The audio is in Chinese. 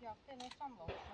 又跟住上楼。